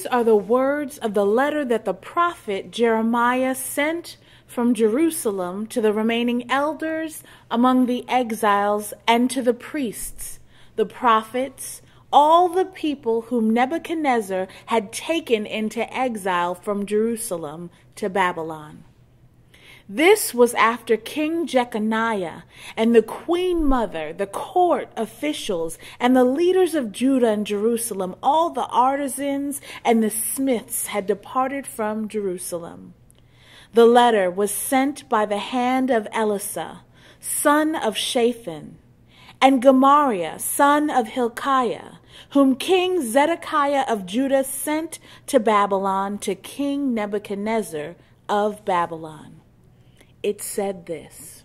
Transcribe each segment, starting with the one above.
These are the words of the letter that the prophet Jeremiah sent from Jerusalem to the remaining elders among the exiles and to the priests, the prophets, all the people whom Nebuchadnezzar had taken into exile from Jerusalem to Babylon. This was after King Jeconiah and the queen mother, the court officials, and the leaders of Judah and Jerusalem, all the artisans and the smiths had departed from Jerusalem. The letter was sent by the hand of Elasah, son of Shaphan, and Gemariah, son of Hilkiah, whom King Zedekiah of Judah sent to Babylon to King Nebuchadnezzar of Babylon it said this.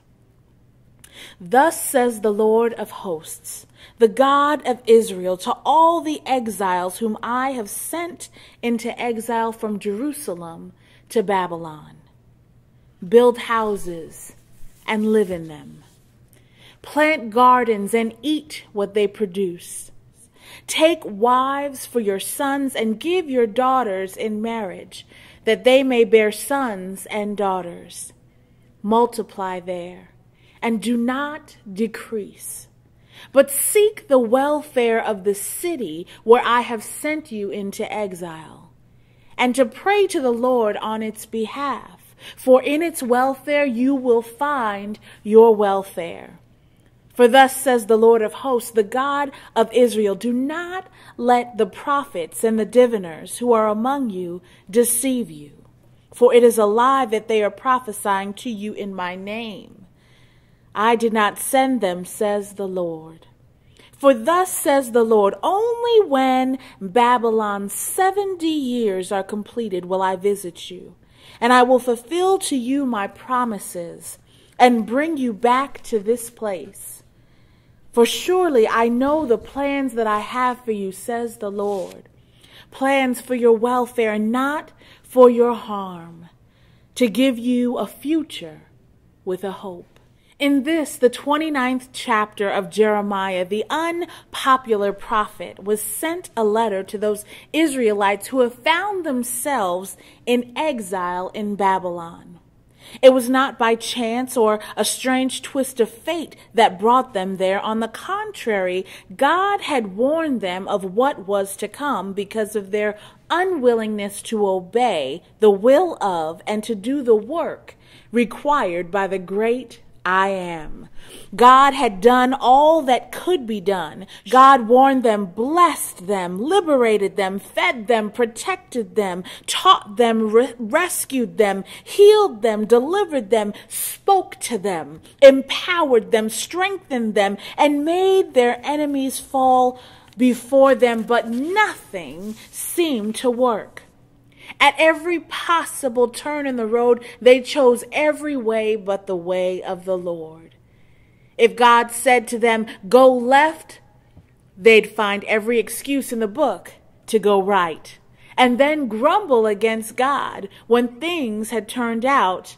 Thus says the Lord of hosts, the God of Israel, to all the exiles whom I have sent into exile from Jerusalem to Babylon. Build houses and live in them, plant gardens and eat what they produce. Take wives for your sons and give your daughters in marriage, that they may bear sons and daughters multiply there, and do not decrease. But seek the welfare of the city where I have sent you into exile, and to pray to the Lord on its behalf, for in its welfare you will find your welfare. For thus says the Lord of hosts, the God of Israel, do not let the prophets and the diviners who are among you deceive you. For it is a lie that they are prophesying to you in my name. I did not send them, says the Lord. For thus says the Lord, only when Babylon's seventy years are completed will I visit you, and I will fulfill to you my promises and bring you back to this place. For surely I know the plans that I have for you, says the Lord plans for your welfare, not for your harm, to give you a future with a hope. In this, the 29th chapter of Jeremiah, the unpopular prophet was sent a letter to those Israelites who have found themselves in exile in Babylon. It was not by chance or a strange twist of fate that brought them there. On the contrary, God had warned them of what was to come because of their unwillingness to obey the will of and to do the work required by the great I am. God had done all that could be done. God warned them, blessed them, liberated them, fed them, protected them, taught them, re- rescued them, healed them, delivered them, spoke to them, empowered them, strengthened them, and made their enemies fall before them, but nothing seemed to work. At every possible turn in the road, they chose every way but the way of the Lord. If God said to them, Go left, they'd find every excuse in the book to go right, and then grumble against God when things had turned out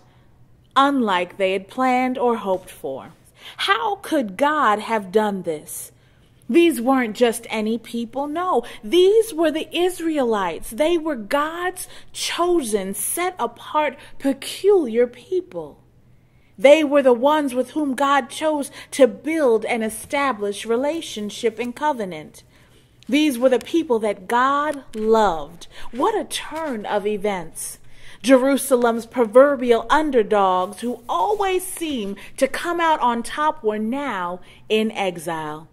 unlike they had planned or hoped for. How could God have done this? These weren't just any people. No, these were the Israelites. They were God's chosen, set apart, peculiar people. They were the ones with whom God chose to build and establish relationship and covenant. These were the people that God loved. What a turn of events. Jerusalem's proverbial underdogs who always seem to come out on top were now in exile.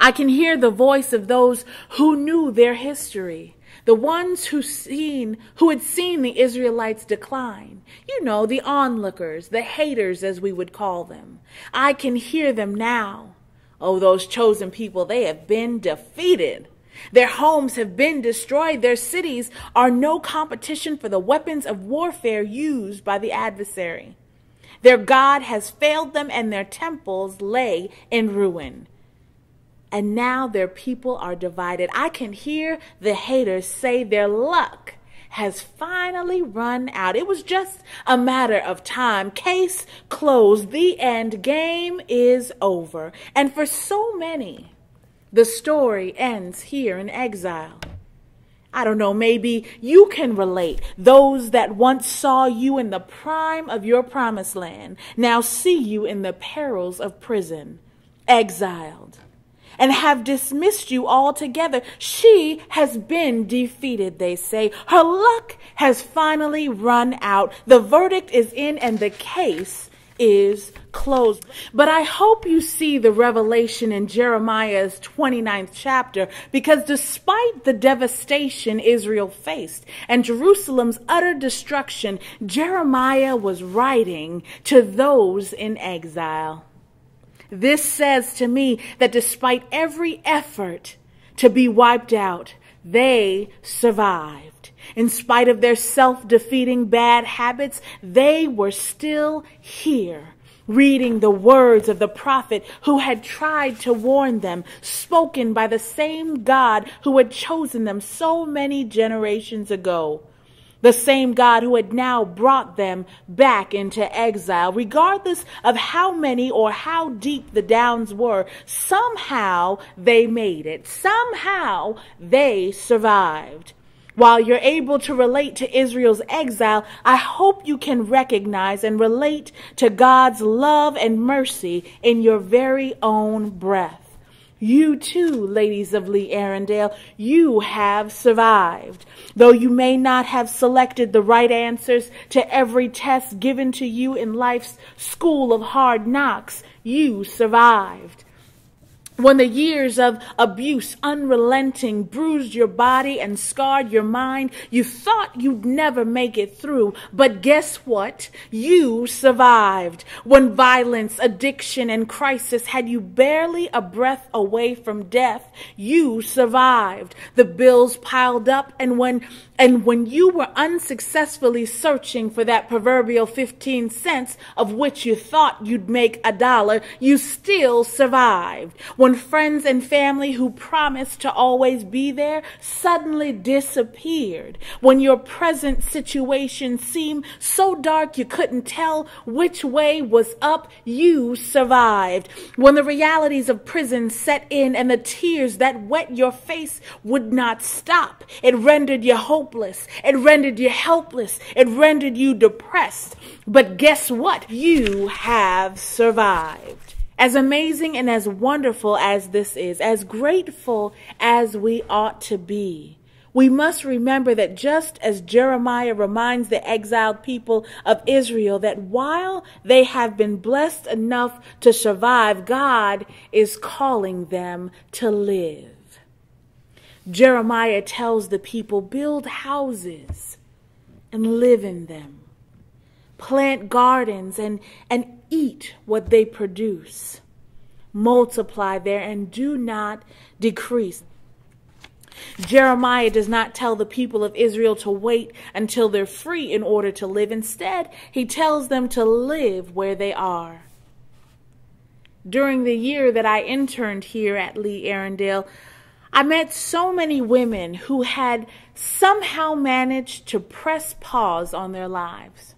I can hear the voice of those who knew their history, the ones who seen who had seen the Israelites decline. You know, the onlookers, the haters as we would call them. I can hear them now. Oh, those chosen people, they have been defeated. Their homes have been destroyed. Their cities are no competition for the weapons of warfare used by the adversary. Their God has failed them and their temples lay in ruin and now their people are divided. I can hear the haters say their luck has finally run out. It was just a matter of time. Case closed. The end game is over. And for so many, the story ends here in exile. I don't know, maybe you can relate. Those that once saw you in the prime of your promised land now see you in the perils of prison, exiled, and have dismissed you altogether. She has been defeated, they say. Her luck has finally run out. The verdict is in, and the case is closed. But I hope you see the revelation in Jeremiah's 29th chapter because despite the devastation Israel faced and Jerusalem's utter destruction, Jeremiah was writing to those in exile. This says to me that despite every effort to be wiped out, they survived. In spite of their self defeating bad habits, they were still here, reading the words of the prophet who had tried to warn them, spoken by the same God who had chosen them so many generations ago. The same God who had now brought them back into exile, regardless of how many or how deep the downs were, somehow they made it. Somehow they survived. While you're able to relate to Israel's exile, I hope you can recognize and relate to God's love and mercy in your very own breath. You too, ladies of Lee Arrendale, you have survived. Though you may not have selected the right answers to every test given to you in life's school of hard knocks, you survived. When the years of abuse, unrelenting, bruised your body and scarred your mind, you thought you'd never make it through. But guess what? You survived. When violence, addiction, and crisis had you barely a breath away from death, you survived. The bills piled up, and when and when you were unsuccessfully searching for that proverbial 15 cents of which you thought you'd make a dollar, you still survived. When friends and family who promised to always be there suddenly disappeared. When your present situation seemed so dark you couldn't tell which way was up, you survived. When the realities of prison set in and the tears that wet your face would not stop, it rendered you hopeless hopeless. It rendered you helpless. It rendered you depressed. But guess what? You have survived. As amazing and as wonderful as this is, as grateful as we ought to be, we must remember that just as Jeremiah reminds the exiled people of Israel that while they have been blessed enough to survive, God is calling them to live. Jeremiah tells the people build houses and live in them, plant gardens and, and eat what they produce, multiply there and do not decrease. Jeremiah does not tell the people of Israel to wait until they're free in order to live. Instead, he tells them to live where they are. During the year that I interned here at Lee Arrendale, I met so many women who had somehow managed to press pause on their lives.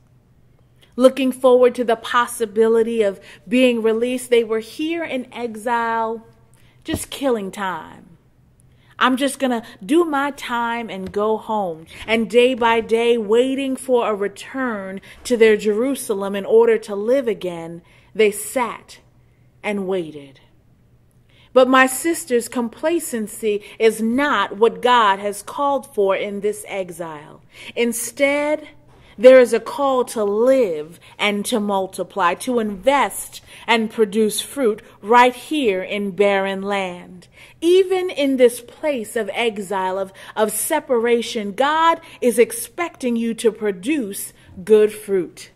Looking forward to the possibility of being released, they were here in exile, just killing time. I'm just going to do my time and go home. And day by day, waiting for a return to their Jerusalem in order to live again, they sat and waited. But my sister's complacency is not what God has called for in this exile. Instead, there is a call to live and to multiply, to invest and produce fruit right here in barren land. Even in this place of exile, of, of separation, God is expecting you to produce good fruit.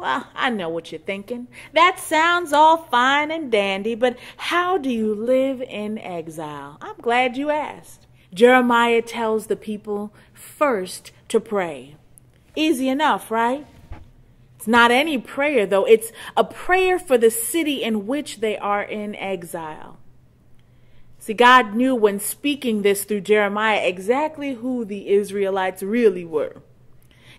Well, I know what you're thinking. That sounds all fine and dandy, but how do you live in exile? I'm glad you asked. Jeremiah tells the people first to pray. Easy enough, right? It's not any prayer, though. It's a prayer for the city in which they are in exile. See, God knew when speaking this through Jeremiah exactly who the Israelites really were.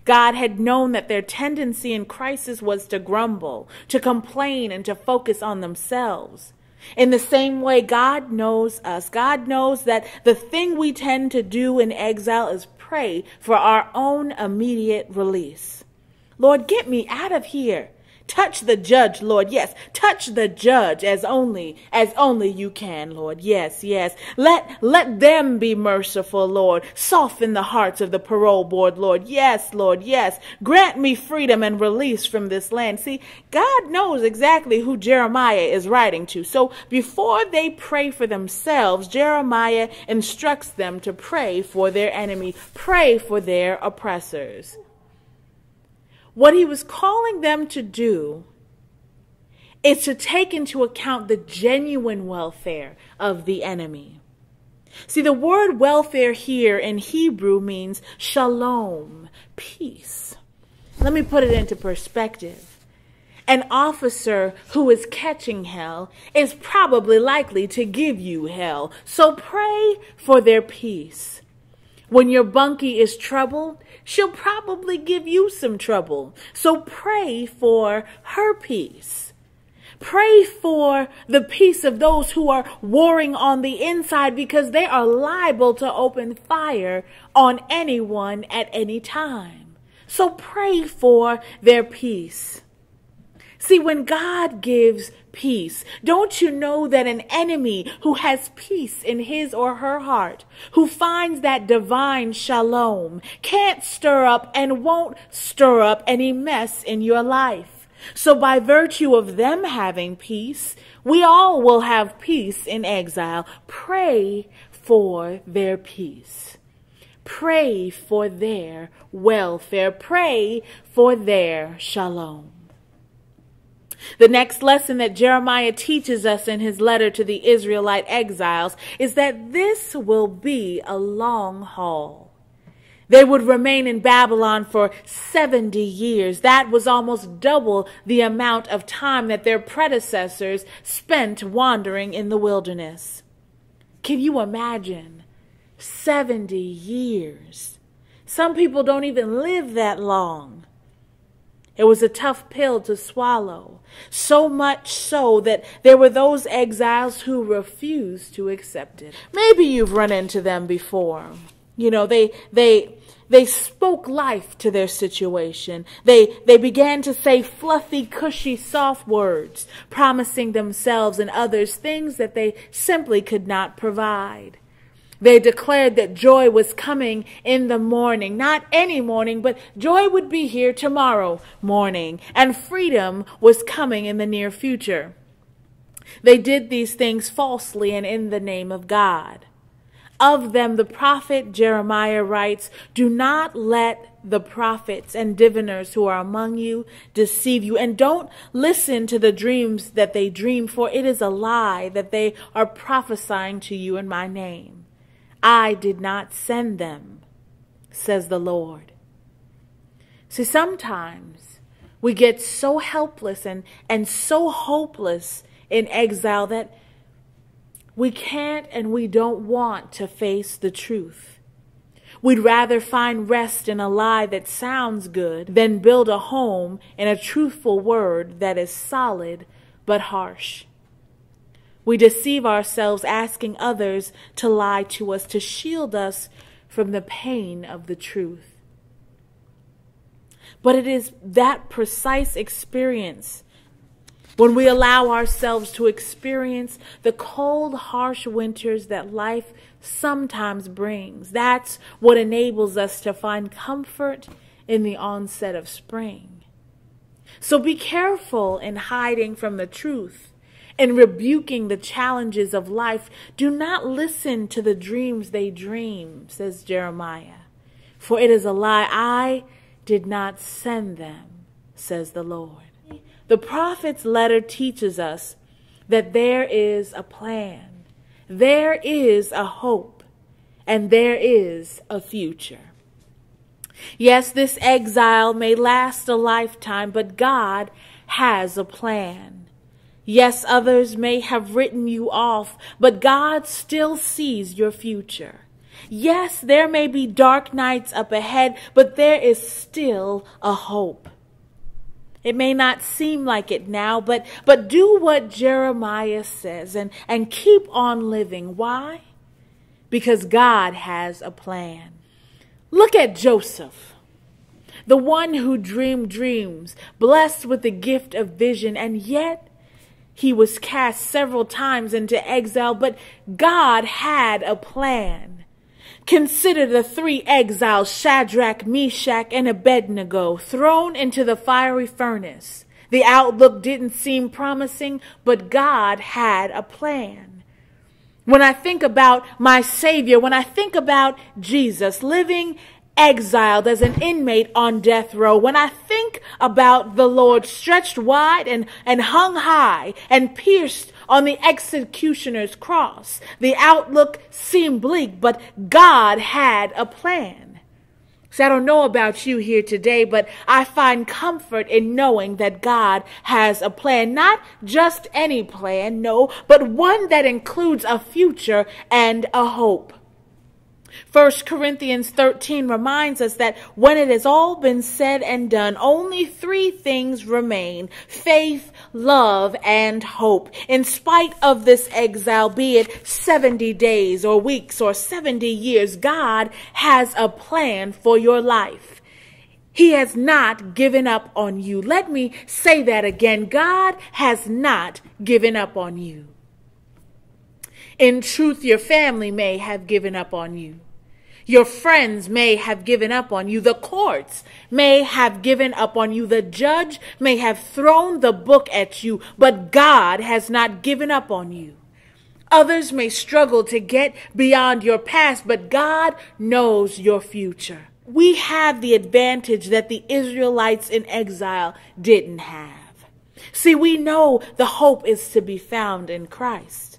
God had known that their tendency in crisis was to grumble, to complain, and to focus on themselves. In the same way, God knows us. God knows that the thing we tend to do in exile is pray for our own immediate release. Lord, get me out of here. Touch the judge, Lord. Yes. Touch the judge as only, as only you can, Lord. Yes, yes. Let, let them be merciful, Lord. Soften the hearts of the parole board, Lord. Yes, Lord. Yes. Grant me freedom and release from this land. See, God knows exactly who Jeremiah is writing to. So before they pray for themselves, Jeremiah instructs them to pray for their enemy, pray for their oppressors. What he was calling them to do is to take into account the genuine welfare of the enemy. See, the word welfare here in Hebrew means shalom, peace. Let me put it into perspective. An officer who is catching hell is probably likely to give you hell. So pray for their peace. When your bunkie is troubled, she'll probably give you some trouble. So pray for her peace. Pray for the peace of those who are warring on the inside because they are liable to open fire on anyone at any time. So pray for their peace. See, when God gives peace, don't you know that an enemy who has peace in his or her heart, who finds that divine shalom, can't stir up and won't stir up any mess in your life? So by virtue of them having peace, we all will have peace in exile. Pray for their peace. Pray for their welfare. Pray for their shalom. The next lesson that Jeremiah teaches us in his letter to the Israelite exiles is that this will be a long haul. They would remain in Babylon for 70 years. That was almost double the amount of time that their predecessors spent wandering in the wilderness. Can you imagine? 70 years. Some people don't even live that long. It was a tough pill to swallow, so much so that there were those exiles who refused to accept it. Maybe you've run into them before. You know, they, they, they spoke life to their situation. They, they began to say fluffy, cushy, soft words, promising themselves and others things that they simply could not provide. They declared that joy was coming in the morning, not any morning, but joy would be here tomorrow morning, and freedom was coming in the near future. They did these things falsely and in the name of God. Of them, the prophet Jeremiah writes, Do not let the prophets and diviners who are among you deceive you, and don't listen to the dreams that they dream, for it is a lie that they are prophesying to you in my name. I did not send them, says the Lord. See, sometimes we get so helpless and, and so hopeless in exile that we can't and we don't want to face the truth. We'd rather find rest in a lie that sounds good than build a home in a truthful word that is solid but harsh. We deceive ourselves asking others to lie to us to shield us from the pain of the truth. But it is that precise experience when we allow ourselves to experience the cold, harsh winters that life sometimes brings. That's what enables us to find comfort in the onset of spring. So be careful in hiding from the truth and rebuking the challenges of life. Do not listen to the dreams they dream, says Jeremiah, for it is a lie. I did not send them, says the Lord. The prophet's letter teaches us that there is a plan, there is a hope, and there is a future. Yes, this exile may last a lifetime, but God has a plan. Yes, others may have written you off, but God still sees your future. Yes, there may be dark nights up ahead, but there is still a hope. It may not seem like it now, but, but do what Jeremiah says and, and keep on living. Why? Because God has a plan. Look at Joseph, the one who dreamed dreams, blessed with the gift of vision, and yet he was cast several times into exile, but God had a plan. Consider the three exiles, Shadrach, Meshach, and Abednego, thrown into the fiery furnace. The outlook didn't seem promising, but God had a plan. When I think about my Savior, when I think about Jesus living exiled as an inmate on death row, when I think about the Lord stretched wide and, and hung high and pierced on the executioner's cross, the outlook seemed bleak, but God had a plan. See, I don't know about you here today, but I find comfort in knowing that God has a plan. Not just any plan, no, but one that includes a future and a hope. 1 Corinthians 13 reminds us that when it has all been said and done, only three things remain faith, love, and hope. In spite of this exile, be it 70 days or weeks or 70 years, God has a plan for your life. He has not given up on you. Let me say that again. God has not given up on you. In truth, your family may have given up on you. Your friends may have given up on you. The courts may have given up on you. The judge may have thrown the book at you, but God has not given up on you. Others may struggle to get beyond your past, but God knows your future. We have the advantage that the Israelites in exile didn't have. See, we know the hope is to be found in Christ.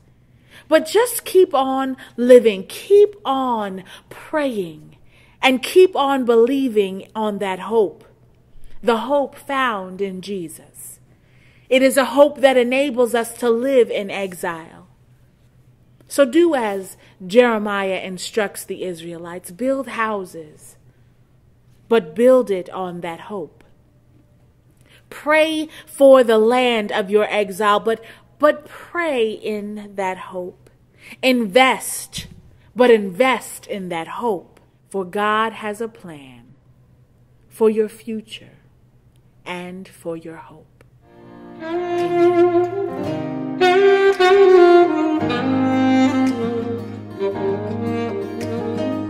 But just keep on living, keep on praying, and keep on believing on that hope. The hope found in Jesus. It is a hope that enables us to live in exile. So do as Jeremiah instructs the Israelites build houses, but build it on that hope. Pray for the land of your exile, but but pray in that hope. Invest, but invest in that hope, for God has a plan for your future and for your hope. Amen.